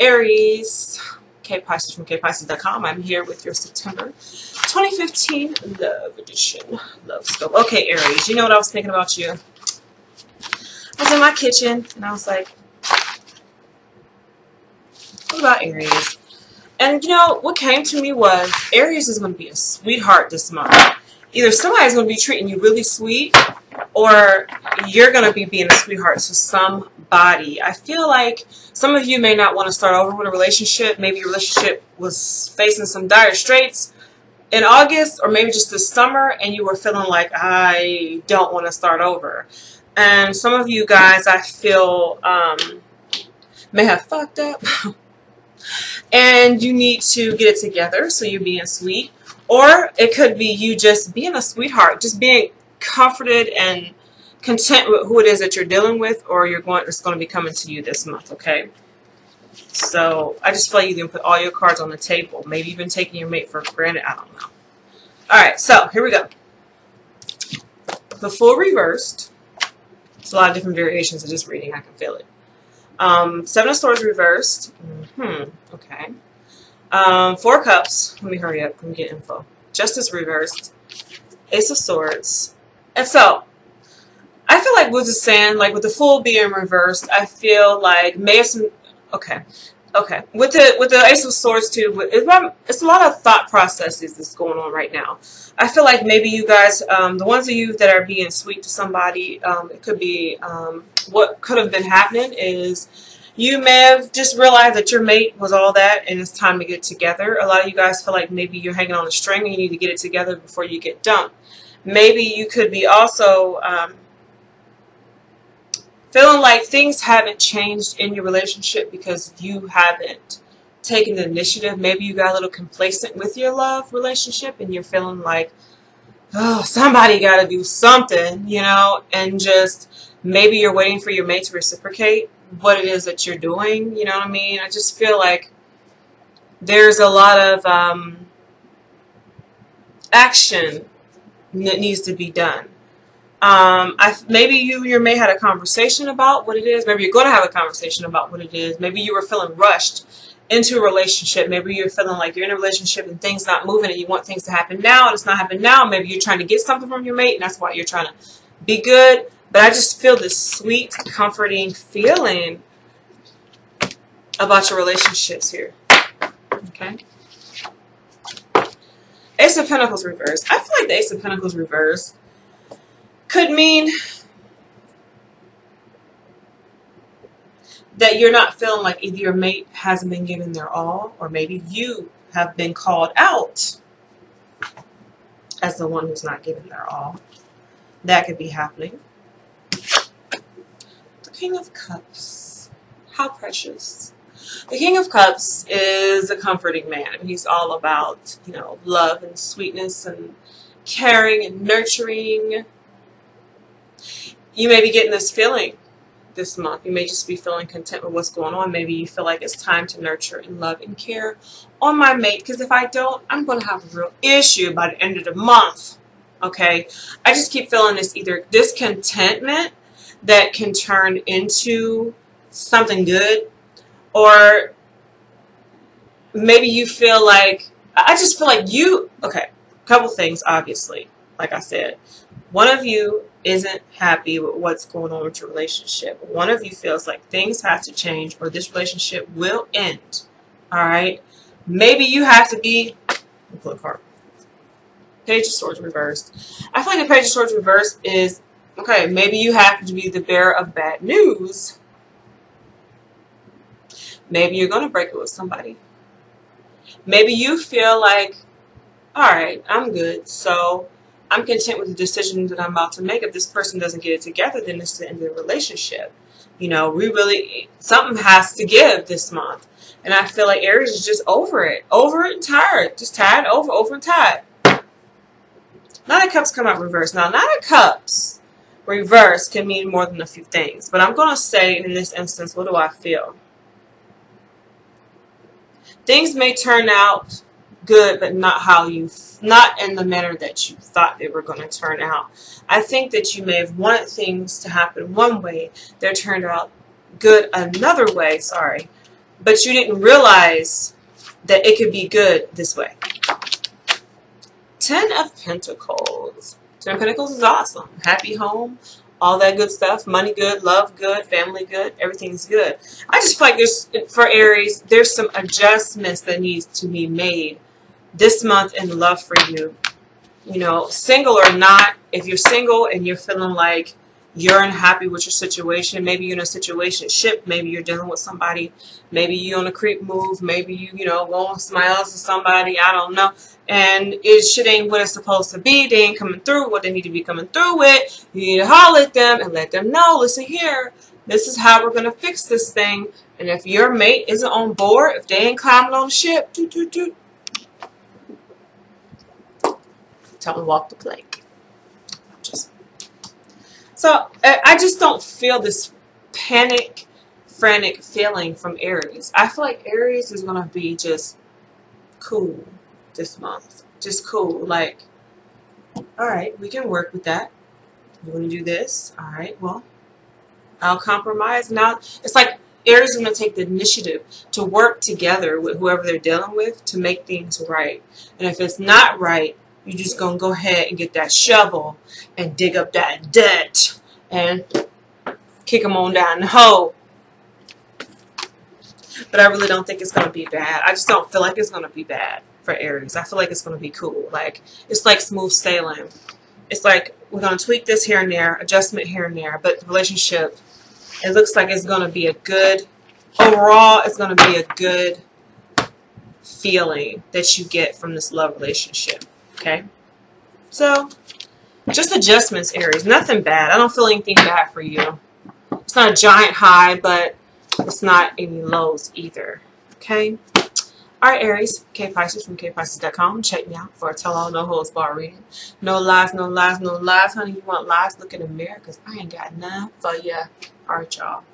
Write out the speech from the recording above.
Aries, Kay Pisces from KayPisces.com. I'm here with your September 2015 Love Edition. Love Scope. Okay, Aries, you know what I was thinking about you? I was in my kitchen and I was like, what about Aries? And you know, what came to me was Aries is going to be a sweetheart this month. Either somebody's going to be treating you really sweet or you're going to be being a sweetheart to somebody. I feel like some of you may not want to start over with a relationship. Maybe your relationship was facing some dire straits in August or maybe just this summer and you were feeling like I don't want to start over. And some of you guys I feel um, may have fucked up and you need to get it together so you're being sweet. Or it could be you just being a sweetheart, just being comforted and content with who it is that you're dealing with or you're going it's going to be coming to you this month, okay? So I just feel you can put all your cards on the table. Maybe even taking your mate for granted. I don't know. Alright, so here we go. The Fool reversed. It's a lot of different variations of this reading. I can feel it. Um, Seven of Swords reversed. Hmm. Okay. Um, four Cups. Let me hurry up. Let me get info. Justice reversed. Ace of Swords. And so, like Woods is saying, like with the Fool being reversed, I feel like Mason. Okay. Okay. With the with the Ace of Swords too, it's, it's a lot of thought processes that's going on right now. I feel like maybe you guys, um, the ones of you that are being sweet to somebody, um, it could be um, what could have been happening is you may have just realized that your mate was all that and it's time to get together. A lot of you guys feel like maybe you're hanging on a string and you need to get it together before you get dumped. Maybe you could be also um, feeling like things haven't changed in your relationship because you haven't taken the initiative. Maybe you got a little complacent with your love relationship and you're feeling like, oh, somebody got to do something, you know, and just maybe you're waiting for your mate to reciprocate what it is that you're doing. You know what I mean? I just feel like there's a lot of um, action that needs to be done. Um, I, maybe you your mate had a conversation about what it is. Maybe you're going to have a conversation about what it is. Maybe you were feeling rushed into a relationship. Maybe you're feeling like you're in a relationship and things not moving and you want things to happen now and it's not happening now. Maybe you're trying to get something from your mate and that's why you're trying to be good. But I just feel this sweet, comforting feeling about your relationships here. Okay? Ace of Pentacles reversed. I feel like the Ace of Pentacles reversed could mean that you're not feeling like either your mate hasn't been given their all or maybe you have been called out as the one who's not giving their all. That could be happening. The King of Cups. How precious. The King of Cups is a comforting man. He's all about, you know, love and sweetness and caring and nurturing. You may be getting this feeling this month. You may just be feeling content with what's going on. Maybe you feel like it's time to nurture and love and care on my mate. Because if I don't, I'm going to have a real issue by the end of the month. Okay? I just keep feeling this either discontentment that can turn into something good or maybe you feel like I just feel like you okay a couple things obviously like I said one of you isn't happy with what's going on with your relationship. One of you feels like things have to change or this relationship will end. All right. Maybe you have to be. Pull a card. Page of Swords reversed. I feel like the Page of Swords reversed is okay. Maybe you have to be the bearer of bad news. Maybe you're going to break it with somebody. Maybe you feel like, all right, I'm good. So I'm content with the decision that I'm about to make. If this person doesn't get it together, then it's the end of the relationship. You know, we really, something has to give this month. And I feel like Aries is just over it. Over it and tired. Just tired, over, over and tired. Nine of Cups come out reverse. Now, Nine of Cups reverse can mean more than a few things. But I'm going to say in this instance, what do I feel? Things may turn out good, but not how you, not in the manner that you thought they were going to turn out. I think that you may have wanted things to happen one way, they turned out good another way, sorry. but you didn't realize that it could be good this way. Ten of Pentacles. Ten of Pentacles is awesome. Happy home, all that good stuff. Money good, love good, family good, everything's good. I just feel like there's, for Aries, there's some adjustments that needs to be made this month in love for you. You know, single or not, if you're single and you're feeling like you're unhappy with your situation. Maybe you're in a situation ship. Maybe you're dealing with somebody. Maybe you're on a creep move. Maybe you, you know, go on smiles to somebody. I don't know. And it shit ain't what it's supposed to be. They ain't coming through what they need to be coming through with. You need to holler at them and let them know, listen here, this is how we're going to fix this thing. And if your mate isn't on board, if they ain't climbing on the ship, doo, doo, doo, tell me walk the plank. Just so uh, I just don't feel this panic, frantic feeling from Aries. I feel like Aries is gonna be just cool this month. Just cool. Like, all right, we can work with that. You want to do this? All right, well, I'll compromise. Now, it's like Aries is going to take the initiative to work together with whoever they're dealing with to make things right. And if it's not right, you're just going to go ahead and get that shovel and dig up that debt and kick them on down the hole. But I really don't think it's going to be bad. I just don't feel like it's going to be bad for Aries. I feel like it's going to be cool. Like, it's like smooth sailing. It's like we're going to tweak this here and there, adjustment here and there, but the relationship, it looks like it's going to be a good, overall, it's going to be a good feeling that you get from this love relationship. Okay? So, just adjustments, Aries. Nothing bad. I don't feel anything bad for you. It's not a giant high, but it's not any lows either. Okay? Alright, Aries. Kay Pisces from KayPisces.com. Check me out for a tell all, no holds bar reading. No lies, no lies, no lies. Honey, you want lies? Look in the mirror because I ain't got none for ya. Alright, y'all.